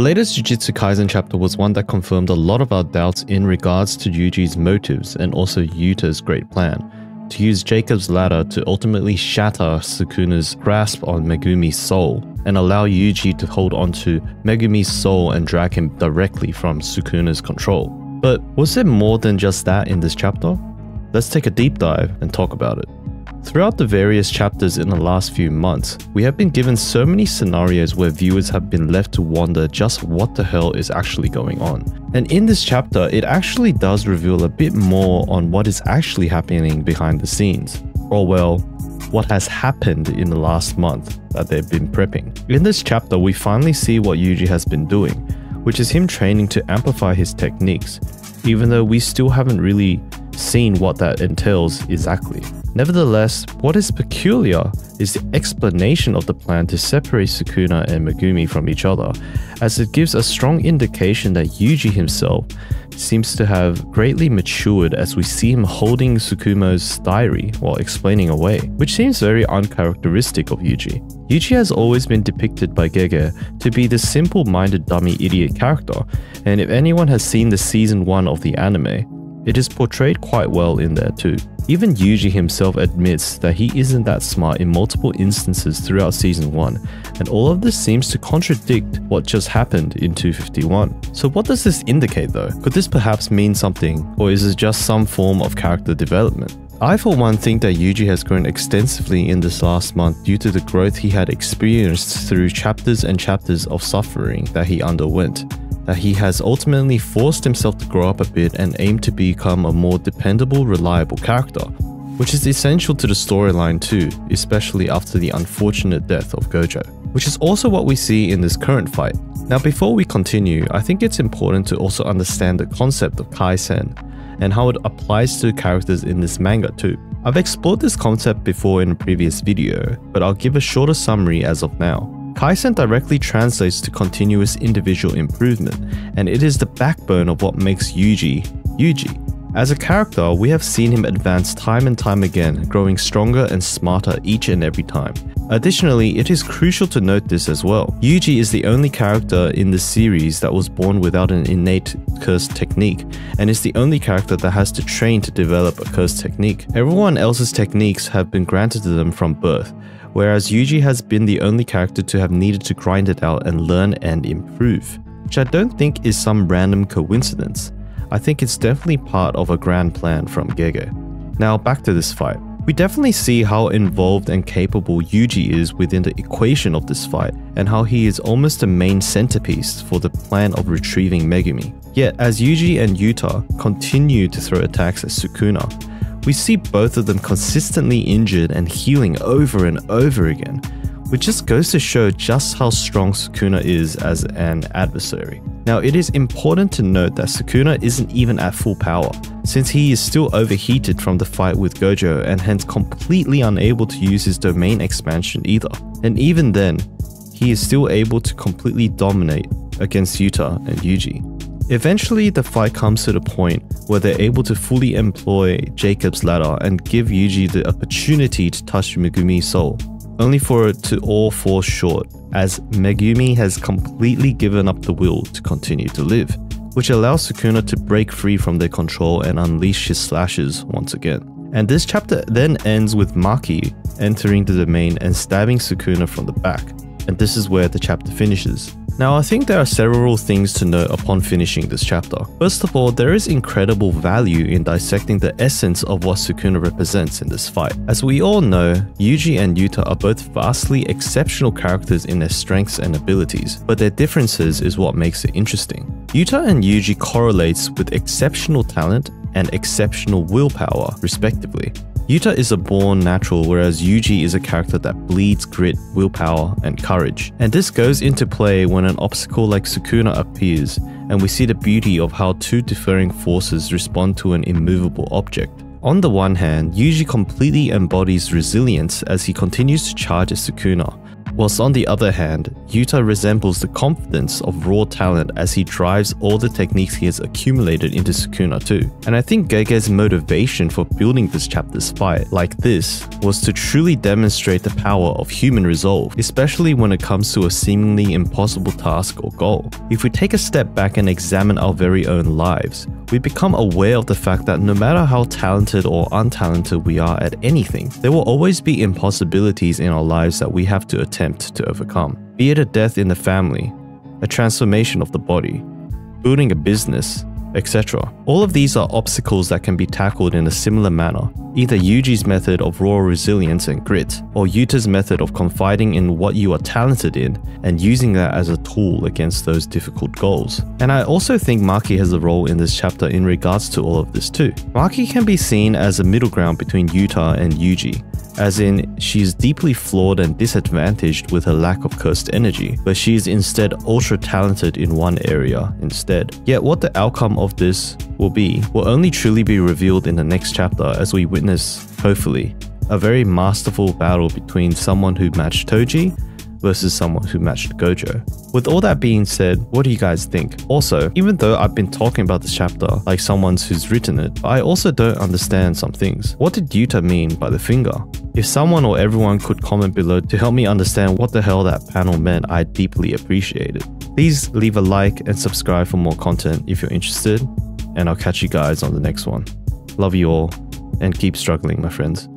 The latest Jujutsu Kaisen chapter was one that confirmed a lot of our doubts in regards to Yuji's motives and also Yuta's great plan to use Jacob's ladder to ultimately shatter Sukuna's grasp on Megumi's soul and allow Yuji to hold onto Megumi's soul and drag him directly from Sukuna's control. But was there more than just that in this chapter? Let's take a deep dive and talk about it. Throughout the various chapters in the last few months, we have been given so many scenarios where viewers have been left to wonder just what the hell is actually going on. And in this chapter, it actually does reveal a bit more on what is actually happening behind the scenes. Or well, what has happened in the last month that they've been prepping. In this chapter, we finally see what Yuji has been doing, which is him training to amplify his techniques, even though we still haven't really seen what that entails exactly. Nevertheless, what is peculiar is the explanation of the plan to separate Sukuna and Megumi from each other, as it gives a strong indication that Yuji himself seems to have greatly matured as we see him holding Tsukumo's diary while explaining away, which seems very uncharacteristic of Yuji. Yuji has always been depicted by Gege to be the simple-minded dummy idiot character, and if anyone has seen the season 1 of the anime, it is portrayed quite well in there too. Even Yuji himself admits that he isn't that smart in multiple instances throughout season 1, and all of this seems to contradict what just happened in 251. So what does this indicate though? Could this perhaps mean something, or is it just some form of character development? I for one think that Yuji has grown extensively in this last month due to the growth he had experienced through chapters and chapters of suffering that he underwent that he has ultimately forced himself to grow up a bit and aim to become a more dependable, reliable character, which is essential to the storyline too, especially after the unfortunate death of Gojo, which is also what we see in this current fight. Now before we continue, I think it's important to also understand the concept of Kaisen and how it applies to characters in this manga too. I've explored this concept before in a previous video, but I'll give a shorter summary as of now. Kaisen directly translates to continuous individual improvement, and it is the backbone of what makes Yuji, Yuji. As a character, we have seen him advance time and time again, growing stronger and smarter each and every time. Additionally, it is crucial to note this as well. Yuji is the only character in the series that was born without an innate curse technique, and is the only character that has to train to develop a curse technique. Everyone else's techniques have been granted to them from birth, whereas Yuji has been the only character to have needed to grind it out and learn and improve, which I don't think is some random coincidence. I think it's definitely part of a grand plan from Gege. Now back to this fight. We definitely see how involved and capable Yuji is within the equation of this fight, and how he is almost the main centerpiece for the plan of retrieving Megumi. Yet, as Yuji and Yuta continue to throw attacks at Sukuna, we see both of them consistently injured and healing over and over again, which just goes to show just how strong Sukuna is as an adversary. Now, it is important to note that Sukuna isn't even at full power, since he is still overheated from the fight with Gojo and hence completely unable to use his domain expansion either. And even then, he is still able to completely dominate against Yuta and Yuji. Eventually, the fight comes to the point where they're able to fully employ Jacob's ladder and give Yuji the opportunity to touch Megumi's soul, only for it to all fall short, as Megumi has completely given up the will to continue to live, which allows Sukuna to break free from their control and unleash his slashes once again. And this chapter then ends with Maki entering the domain and stabbing Sukuna from the back, and this is where the chapter finishes. Now, I think there are several things to note upon finishing this chapter. First of all, there is incredible value in dissecting the essence of what Sukuna represents in this fight. As we all know, Yuji and Yuta are both vastly exceptional characters in their strengths and abilities, but their differences is what makes it interesting. Yuta and Yuji correlates with exceptional talent and exceptional willpower, respectively. Yuta is a born natural, whereas Yuji is a character that bleeds grit, willpower, and courage. And this goes into play when an obstacle like Sukuna appears, and we see the beauty of how two differing forces respond to an immovable object. On the one hand, Yuji completely embodies resilience as he continues to charge at Sukuna, whilst on the other hand, Yuta resembles the confidence of raw talent as he drives all the techniques he has accumulated into Sukuna too. And I think Gege's motivation for building this chapter's fight like this was to truly demonstrate the power of human resolve, especially when it comes to a seemingly impossible task or goal. If we take a step back and examine our very own lives, we become aware of the fact that no matter how talented or untalented we are at anything, there will always be impossibilities in our lives that we have to attempt to overcome. Be it a death in the family, a transformation of the body, building a business, etc. All of these are obstacles that can be tackled in a similar manner, either Yuji's method of raw resilience and grit, or Yuta's method of confiding in what you are talented in and using that as a tool against those difficult goals. And I also think Maki has a role in this chapter in regards to all of this too. Maki can be seen as a middle ground between Yuta and Yuji, as in she is deeply flawed and disadvantaged with her lack of cursed energy, but she is instead ultra talented in one area instead. Yet what the outcome of this will be will only truly be revealed in the next chapter as we witness, hopefully, a very masterful battle between someone who matched Toji versus someone who matched Gojo. With all that being said, what do you guys think? Also, even though I've been talking about this chapter like someone who's written it, I also don't understand some things. What did Yuta mean by the finger? If someone or everyone could comment below to help me understand what the hell that panel meant, I'd deeply appreciate it. Please leave a like and subscribe for more content if you're interested, and I'll catch you guys on the next one. Love you all, and keep struggling, my friends.